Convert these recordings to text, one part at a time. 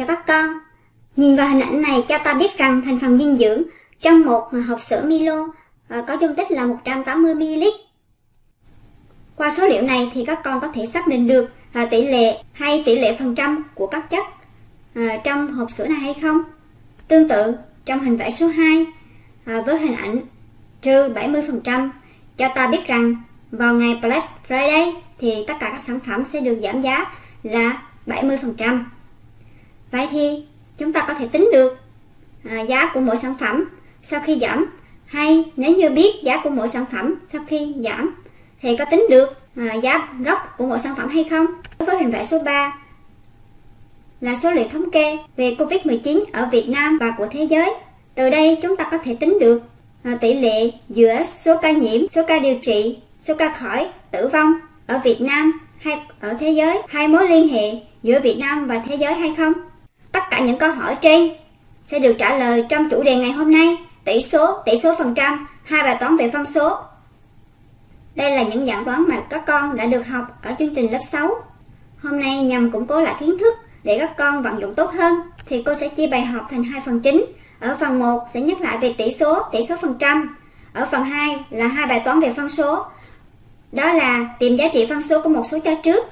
Chào các con, nhìn vào hình ảnh này cho ta biết rằng thành phần dinh dưỡng trong một hộp sữa Milo ờ, có dung tích là 180ml. Qua số liệu này thì các con có thể xác định được ờ, tỷ lệ hay tỷ lệ phần trăm của các chất ờ, trong hộp sữa này hay không. Tương tự, trong hình vẽ số 2 với hình ảnh trừ 70% cho ta biết rằng vào ngày Black Friday thì tất cả các sản phẩm sẽ được giảm giá là 70%. Vậy thì chúng ta có thể tính được à, giá của mỗi sản phẩm sau khi giảm hay nếu như biết giá của mỗi sản phẩm sau khi giảm thì có tính được à, giá gốc của mỗi sản phẩm hay không? Đối với hình vẽ số 3 là số liệu thống kê về Covid-19 ở Việt Nam và của thế giới. Từ đây chúng ta có thể tính được à, tỷ lệ giữa số ca nhiễm, số ca điều trị, số ca khỏi, tử vong ở Việt Nam hay ở thế giới, hay mối liên hệ giữa Việt Nam và thế giới hay không? Tất cả những câu hỏi trên sẽ được trả lời trong chủ đề ngày hôm nay, tỷ số, tỷ số phần trăm, hai bài toán về phân số. Đây là những dạng toán mà các con đã được học ở chương trình lớp 6. Hôm nay nhằm củng cố lại kiến thức để các con vận dụng tốt hơn thì cô sẽ chia bài học thành hai phần chính. Ở phần 1 sẽ nhắc lại về tỷ số, tỷ số phần trăm. Ở phần 2 là hai bài toán về phân số. Đó là tìm giá trị phân số của một số cho trước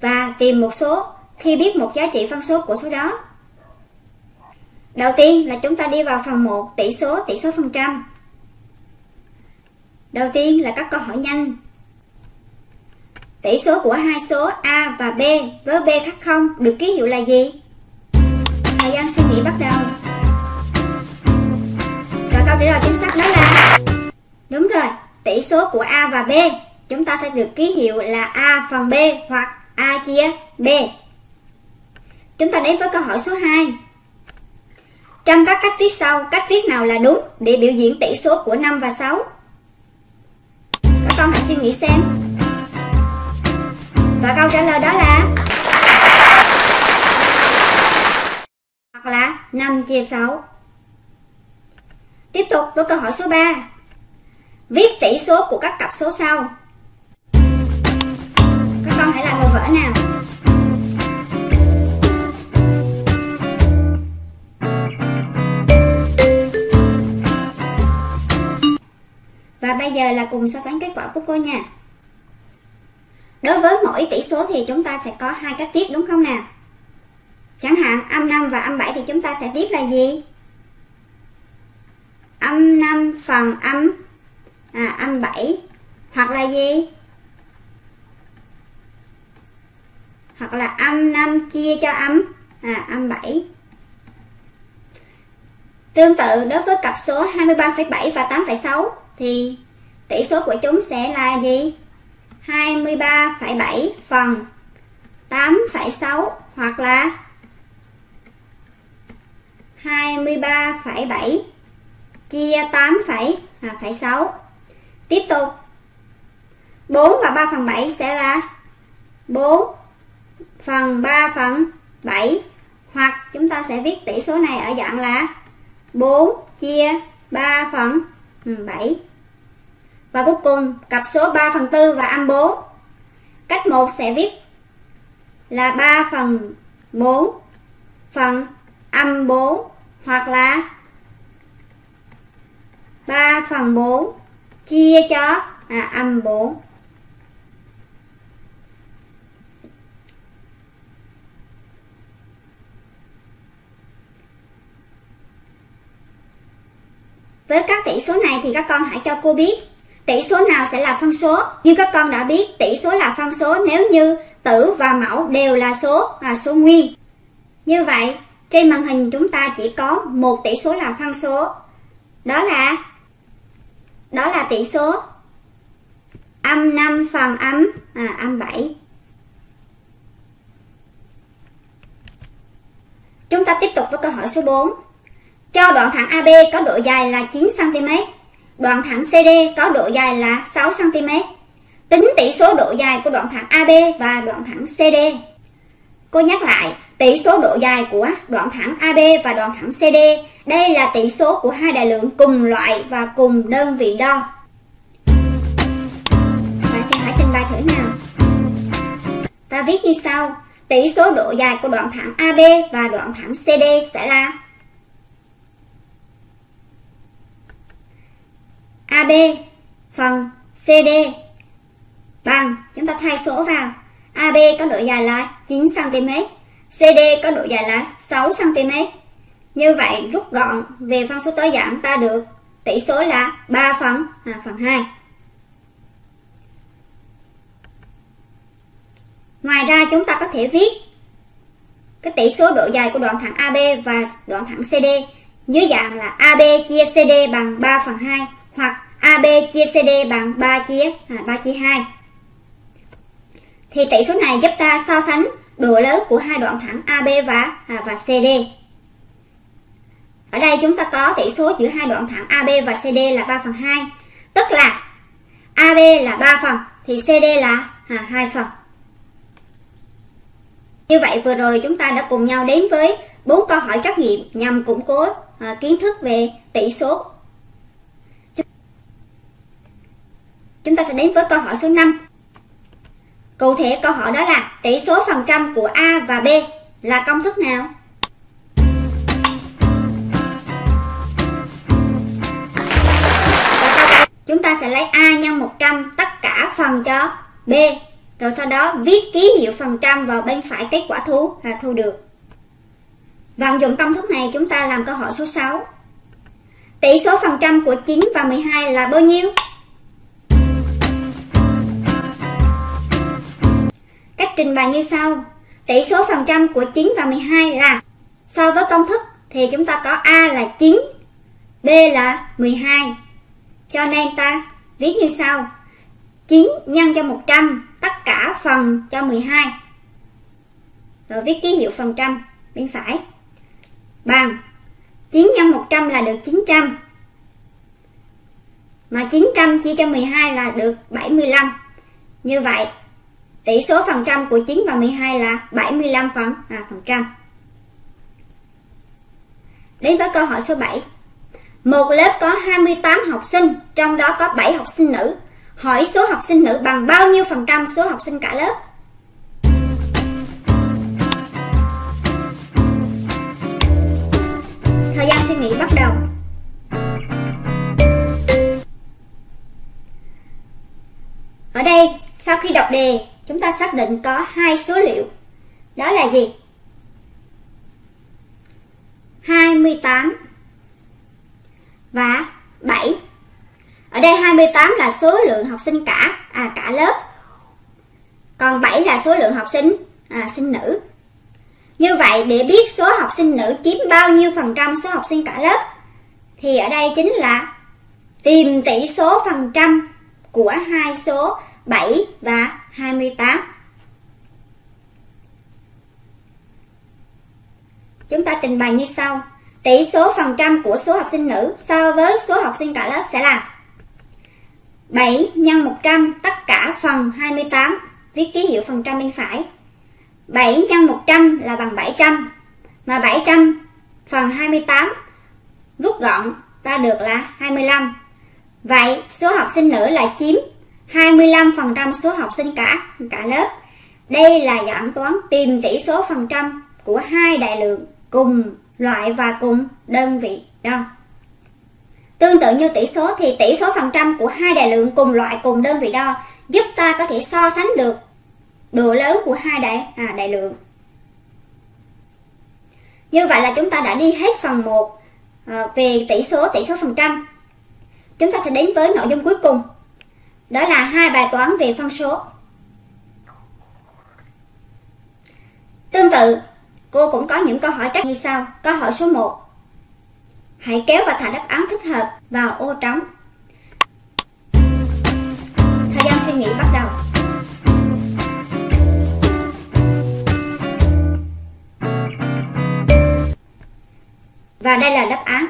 và tìm một số khi biết một giá trị phân số của số đó. Đầu tiên là chúng ta đi vào phần 1 tỷ số, tỷ số phần trăm. Đầu tiên là các câu hỏi nhanh. Tỷ số của hai số A và B với B khác không được ký hiệu là gì? Thời gian suy nghĩ bắt đầu. Và câu trả lời chính xác đó là Đúng rồi, tỷ số của A và B chúng ta sẽ được ký hiệu là A phần B hoặc A chia B. Chúng ta đến với câu hỏi số 2. Trong các cách viết sau, cách viết nào là đúng để biểu diễn tỷ số của 5 và 6? Các con hãy suy nghĩ xem. Và câu trả lời đó là hoặc là 5 chia 6. Tiếp tục với câu hỏi số 3. Viết tỷ số của các cặp số sau. Các con hãy làm đồ vở nào. Và bây giờ là cùng so sánh kết quả của cô nha. Đối với mỗi tỷ số thì chúng ta sẽ có hai cách viết đúng không nào? Chẳng hạn âm 5 và âm 7 thì chúng ta sẽ viết là gì? Âm 5 phần âm à, âm 7 hoặc là gì? Hoặc là âm 5 chia cho âm à, âm 7. Tương tự đối với cặp số 23,7 và 8,6 thì tỷ số của chúng sẽ là gì? 23,7 phần 8,6 hoặc là 23,7 chia 8,6. À, Tiếp tục 4 và 3 phần 7 sẽ là 4 phần 3 phần 7 hoặc chúng ta sẽ viết tỷ số này ở dạng là 4 chia 3 phần 7 và cuối cùng cặp số 3 phần 4 và âm 4 cách 1 sẽ viết là 3 phần 4 phần âm 4 hoặc là 3 phần 4 chia cho à, âm 4 Với các tỷ số này thì các con hãy cho cô biết tỷ số nào sẽ là phân số. Như các con đã biết tỷ số là phân số nếu như tử và mẫu đều là số là số nguyên. Như vậy, trên màn hình chúng ta chỉ có một tỷ số là phân số. Đó là đó là tỷ số âm 5 phần âm à, âm 7. Chúng ta tiếp tục với câu hỏi số 4. Cho đoạn thẳng AB có độ dài là 9cm, đoạn thẳng CD có độ dài là 6cm. Tính tỷ số độ dài của đoạn thẳng AB và đoạn thẳng CD. Cô nhắc lại, tỷ số độ dài của đoạn thẳng AB và đoạn thẳng CD. Đây là tỷ số của hai đại lượng cùng loại và cùng đơn vị đo. Bạn thì hãy trình bày thử nào. Ta viết như sau. tỷ số độ dài của đoạn thẳng AB và đoạn thẳng CD sẽ là AB phần CD bằng chúng ta thay số vào. AB có độ dài là 9 cm, CD có độ dài là 6 cm. Như vậy rút gọn về phân số tối giản ta được tỷ số là 3 phần à, phần 2. Ngoài ra chúng ta có thể viết cái tỷ số độ dài của đoạn thẳng AB và đoạn thẳng CD dưới dạng là AB chia CD bằng 3 phần 2 hoặc AB chia CD bằng 3 chia à, 3 chia 2. Thì tỷ số này giúp ta so sánh độ lớn của hai đoạn thẳng AB và à, và CD. Ở đây chúng ta có tỷ số giữa hai đoạn thẳng AB và CD là 3 phần 2. Tức là AB là 3 phần thì CD là à, 2 phần. Như vậy vừa rồi chúng ta đã cùng nhau đến với bốn câu hỏi trắc nghiệm nhằm củng cố à, kiến thức về tỷ số. Chúng ta sẽ đến với câu hỏi số 5. Cụ thể câu hỏi đó là tỷ số phần trăm của A và B là công thức nào? Chúng ta sẽ lấy A nhân 100 tất cả phần cho B, rồi sau đó viết ký hiệu phần trăm vào bên phải kết quả thu là thu được. Vận dụng công thức này chúng ta làm câu hỏi số 6. Tỷ số phần trăm của 9 và 12 là bao nhiêu? Trình bày như sau. Tỷ số phần trăm của 9 và 12 là so với công thức thì chúng ta có A là 9, B là 12. Cho nên ta viết như sau. 9 nhân cho 100 tất cả phần cho 12. Rồi viết ký hiệu phần trăm bên phải. Bằng 9 nhân 100 là được 900. Mà 900 chia cho 12 là được 75. Như vậy, tỷ số phần trăm của 9 và 12 là 75 phần, à, phần trăm. Đến với câu hỏi số 7. Một lớp có 28 học sinh, trong đó có 7 học sinh nữ Hỏi số học sinh nữ bằng bao nhiêu phần trăm số học sinh cả lớp? Thời gian suy nghĩ bắt đầu. Ở đây, sau khi đọc đề, chúng ta xác định có hai số liệu. Đó là gì? 28 và 7 ở đây 28 là số lượng học sinh cả à cả lớp. Còn 7 là số lượng học sinh à, sinh nữ. Như vậy để biết số học sinh nữ chiếm bao nhiêu phần trăm số học sinh cả lớp thì ở đây chính là tìm tỷ số phần trăm của hai số 7 và 28. Chúng ta trình bày như sau. Tỷ số phần trăm của số học sinh nữ so với số học sinh cả lớp sẽ là 7 nhân 100 tất cả phần 28 Viết ký hiệu phần trăm bên phải 7 nhân 100 là bằng 700 Mà 700 phần 28 Rút gọn ta được là 25 Vậy số học sinh nữ lại chiếm 25% số học sinh cả cả lớp Đây là dạng toán tìm tỷ số phần trăm của hai đại lượng cùng loại và cùng đơn vị đo Tương tự như tỷ số thì tỷ số phần trăm của hai đại lượng cùng loại cùng đơn vị đo giúp ta có thể so sánh được độ lớn của hai đại à, đại lượng. Như vậy là chúng ta đã đi hết phần 1 à, ờ, về tỷ số tỷ số phần trăm. Chúng ta sẽ đến với nội dung cuối cùng. Đó là hai bài toán về phân số. Tương tự, cô cũng có những câu hỏi trắc như sau. Câu hỏi số 1. Hãy kéo và thả đáp án thích hợp vào ô trống. Thời gian suy nghĩ bắt đầu. Và đây là đáp án.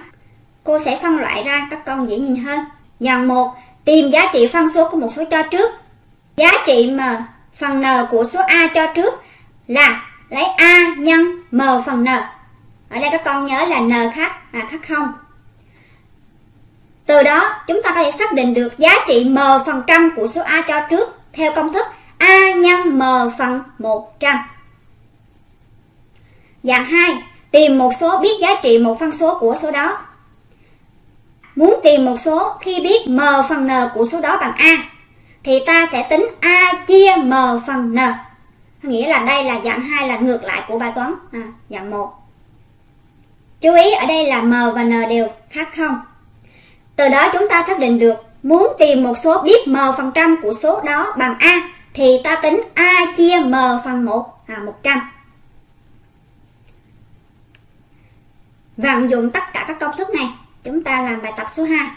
Cô sẽ phân loại ra các con dễ nhìn hơn. Dòng 1. Tìm giá trị phân số của một số cho trước. Giá trị m phần n của số a cho trước là lấy a nhân m phần n ở đây các con nhớ là n khác à khác không từ đó chúng ta có thể xác định được giá trị m phần trăm của số a cho trước theo công thức a nhân m phần 100 Dạng 2, tìm một số biết giá trị một phân số của số đó. Muốn tìm một số khi biết m phần n của số đó bằng a thì ta sẽ tính a chia m phần n. Nghĩa là đây là dạng 2 là ngược lại của bài toán à, dạng 1. Chú ý ở đây là m và n đều khác không. Từ đó chúng ta xác định được muốn tìm một số biết m phần trăm của số đó bằng a thì ta tính a chia m phần 1 là 100. Vận dụng tất cả các công thức này, chúng ta làm bài tập số 2.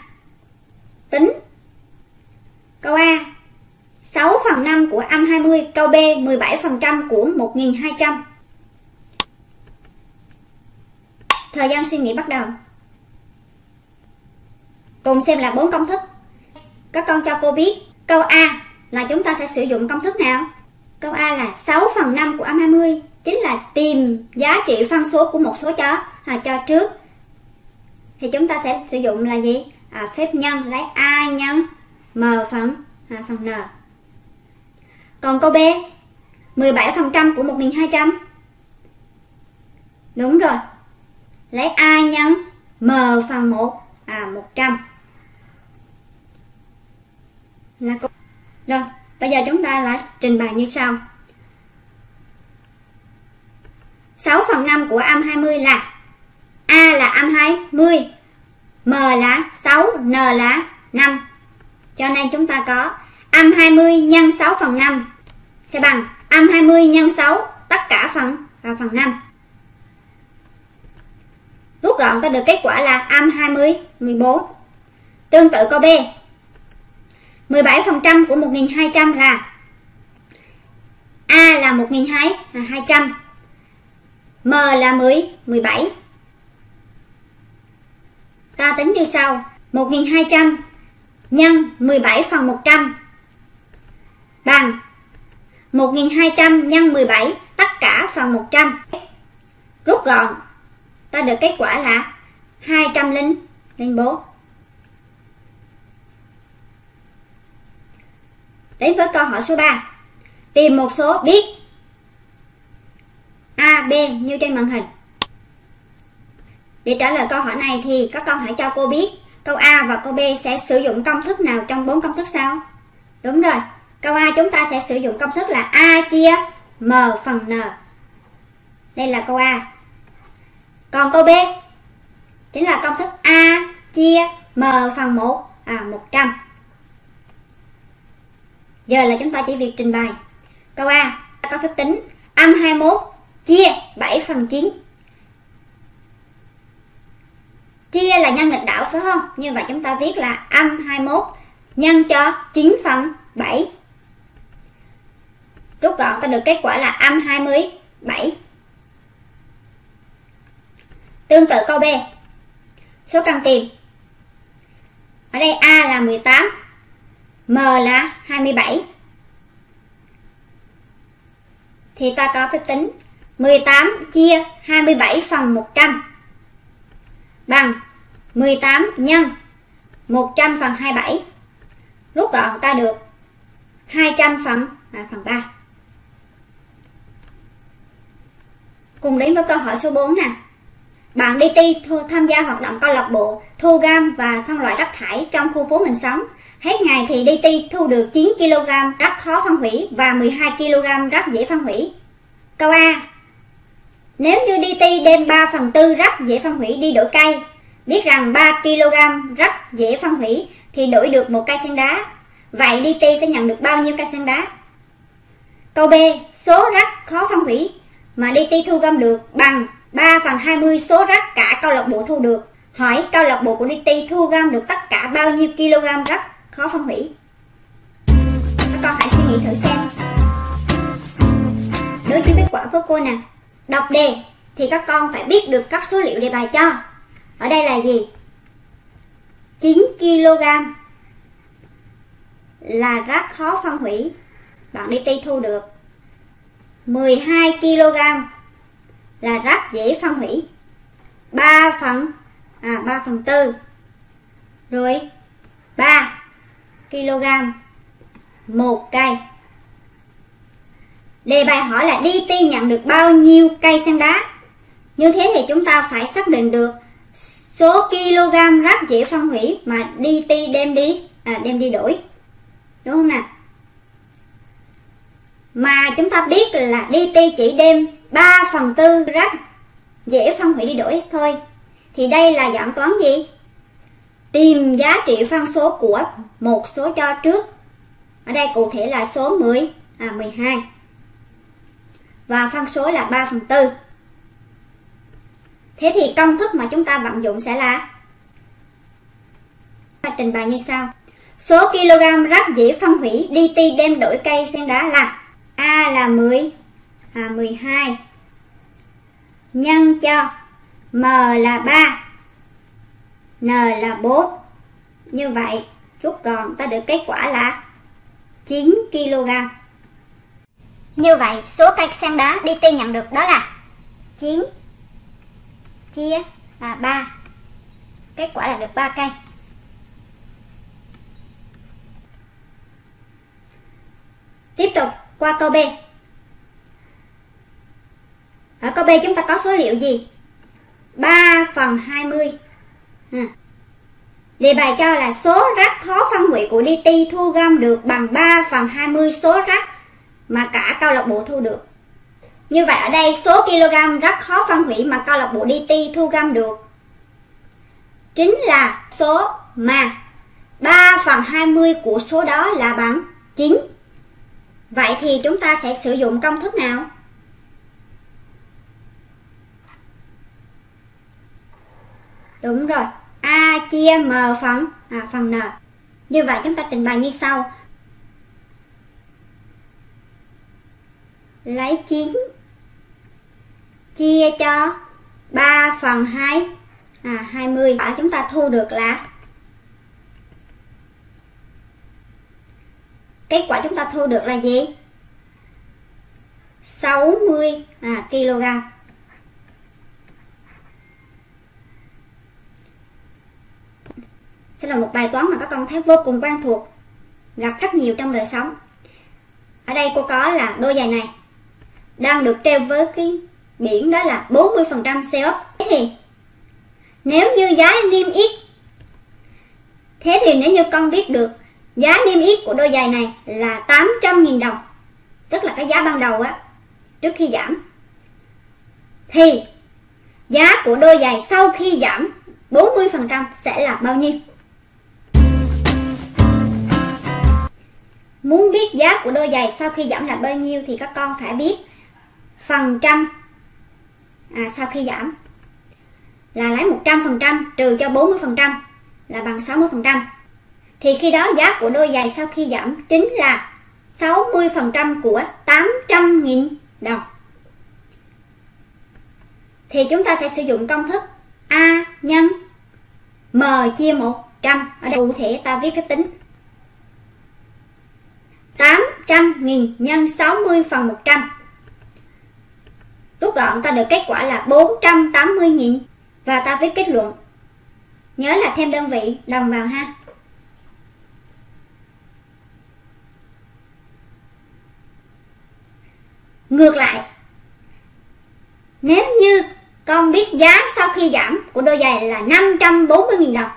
Tính Câu A 6 phần 5 của âm 20, câu B 17% của 1200. Thời gian suy nghĩ bắt đầu. Cùng xem là bốn công thức. Các con cho cô biết câu A là chúng ta sẽ sử dụng công thức nào? Câu A là 6 phần 5 của âm 20 chính là tìm giá trị phân số của một số chó à, cho trước. Thì chúng ta sẽ sử dụng là gì? À, phép nhân lấy A nhân M phần à, phần N. Còn câu B 17% của 1200 Đúng rồi Lấy A nhân M phần 1 À 100 là câu rồi bây giờ chúng ta lại trình bày như sau 6 phần 5 của âm 20 là A là âm 20 M là 6 N là 5 cho nên chúng ta có âm 20 nhân 6 phần 5 sẽ bằng âm 20 nhân 6 tất cả phần và phần 5 rút gọn ta được kết quả là âm 20 14 tương tự câu B. 17% của 1.200 là A là 1200 là 200 M là 10 17 Ta tính như sau. 1200 nhân 17 phần 100 bằng. 1200 nhân 17 tất cả phần 100 Rút gọn. Ta được kết quả là 204 Đến với câu hỏi số 3. Tìm một số biết A, B như trên màn hình. Để trả lời câu hỏi này thì các con hãy cho cô biết câu A và câu B sẽ sử dụng công thức nào trong bốn công thức sau. Đúng rồi, câu A chúng ta sẽ sử dụng công thức là A chia M phần N. Đây là câu A. Còn câu B chính là công thức A chia M phần 1 à 100. Giờ là chúng ta chỉ việc trình bày. Câu A, có phép tính âm 21 chia 7 phần 9. Chia là nhân nghịch đảo phải không? Như vậy chúng ta viết là âm 21 nhân cho 9 phần 7. Rút gọn ta được kết quả là âm 27. Tương tự câu B. Số cần tìm. Ở đây A là 18, M là 27 Thì ta có phép tính 18 chia 27 phần 100 Bằng 18 nhân 100 phần 27 Rút gọn ta được 200 phần à, phần 3 Cùng đến với câu hỏi số 4 nè Bạn đi ti tham gia hoạt động câu lạc bộ thu gom và phân loại rác thải trong khu phố mình sống Hết ngày thì DT thu được 9 kg rác khó phân hủy và 12 kg rác dễ phân hủy. Câu A. Nếu như DT đem 3 phần tư rắc dễ phân hủy đi đổi cây, biết rằng 3 kg rắc dễ phân hủy thì đổi được một cây sen đá. Vậy DT sẽ nhận được bao nhiêu cây sen đá? Câu B. Số rắc khó phân hủy mà DT thu gom được bằng 3 phần 20 số rắc cả câu lạc bộ thu được. Hỏi câu lạc bộ của DT thu gom được tất cả bao nhiêu kg rắc khó phân hủy các con hãy suy nghĩ thử xem đối chiếu kết quả với cô nè đọc đề thì các con phải biết được các số liệu đề bài cho. Ở đây là gì? 9 kg. Là rác khó phân hủy. Bạn đi ti thu được. 12 kg. Là rác dễ phân hủy. 3 phần. À 3 phần 4. rồi 3 kg. Một cây đề bài hỏi là DT nhận được bao nhiêu cây sen đá Như thế thì chúng ta phải xác định được số kg rác dễ phân hủy mà DT đem đi à, đem đi đổi. Đúng không nào? Mà chúng ta biết là DT chỉ đem 3 phần tư rác dễ phân hủy đi đổi thôi. Thì đây là dạng toán gì? Tìm giá trị phân số của một số cho trước. Ở đây cụ thể là số 10, à 12. Và phân số là 3 phần 4. Thế thì công thức mà chúng ta vận dụng sẽ là và trình bày như sau. Số kg rác dĩ phân hủy DT đem đổi cây sen đá là A là 10, à 12 nhân cho M là 3, N là 4. Như vậy, rút gọn ta được kết quả là 9 kg. Như vậy, số cây sen đá DT nhận được đó là 9 chia à, 3. Kết quả là được 3 cây. Tiếp tục qua câu B. Ở câu B chúng ta có số liệu gì? 3 phần 20. À. Đề bài cho là số rác khó phân hủy của DT thu gom được bằng 3 phần 20 số rác mà cả câu lạc bộ thu được. Như vậy ở đây số kg rất khó phân hủy mà câu lạc bộ DT thu gom được chính là số mà 3 phần 20 của số đó là bằng 9. Vậy thì chúng ta sẽ sử dụng công thức nào? Đúng rồi, A chia M phần à, phần N. Như vậy chúng ta trình bày như sau. Lấy 9 chia cho 3 phần 2 à 20 và chúng ta thu được là kết quả chúng ta thu được là gì? 60 à, kg. Sẽ là một bài toán mà các con thấy vô cùng quen thuộc gặp rất nhiều trong đời sống. Ở đây cô có là đôi giày này đang được treo với cái biển đó là 40% xe ấp thế thì nếu như giá niêm yết, thế thì nếu như con biết được giá niêm yết của đôi giày này là 800.000 đồng, tức là cái giá ban đầu á, trước khi giảm, thì giá của đôi giày sau khi giảm 40% sẽ là bao nhiêu? Muốn biết giá của đôi giày sau khi giảm là bao nhiêu thì các con phải biết phần trăm à, sau khi giảm là lấy 100% trừ cho 40% là bằng 60%. Thì khi đó giá của đôi giày sau khi giảm chính là 60% của 800.000 đồng. Thì chúng ta sẽ sử dụng công thức A nhân M chia 100. Ở đây cụ thể ta viết phép tính 800.000 nhân 60 phần 100 Rút gọn ta được kết quả là 480.000 Và ta viết kết luận. Nhớ là thêm đơn vị, đồng vào ha. Ngược lại, Nếu như con biết giá sau khi giảm của đôi giày là 540.000 đồng,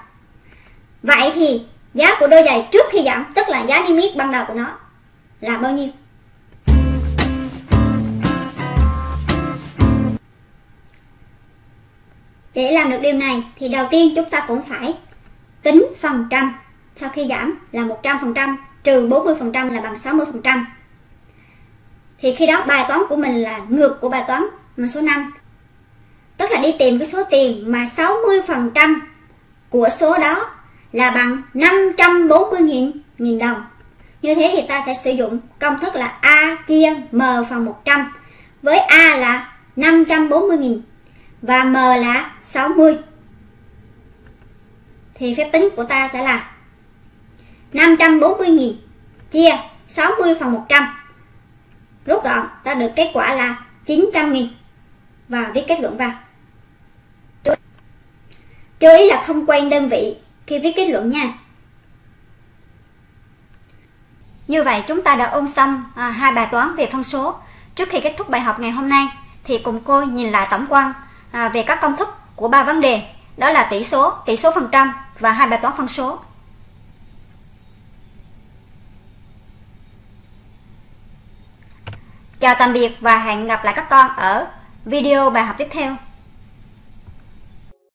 Vậy thì giá của đôi giày trước khi giảm, Tức là giá niêm yết ban đầu của nó, là bao nhiêu? Để làm được điều này thì đầu tiên chúng ta cũng phải tính phần trăm sau khi giảm là 100% trừ 40% là bằng 60%. Thì khi đó bài toán của mình là ngược của bài toán mà số 5. Tức là đi tìm cái số tiền mà 60% của số đó là bằng 540.000 nghìn đồng. Như thế thì ta sẽ sử dụng công thức là A chia M phần 100 với A là 540.000 và M là 60 thì phép tính của ta sẽ là 540.000 chia 60 phần 100 rút gọn ta được kết quả là 900.000 và viết kết luận vào chú ý là không quen đơn vị khi viết kết luận nha. Như vậy chúng ta đã ôn xong à, hai bài toán về phân số. Trước khi kết thúc bài học ngày hôm nay thì cùng cô nhìn lại tổng quan à, về các công thức của ba vấn đề, đó là tỷ số, tỷ số phần trăm và hai bài toán phân số. Chào tạm biệt và hẹn gặp lại các con ở video bài học tiếp theo.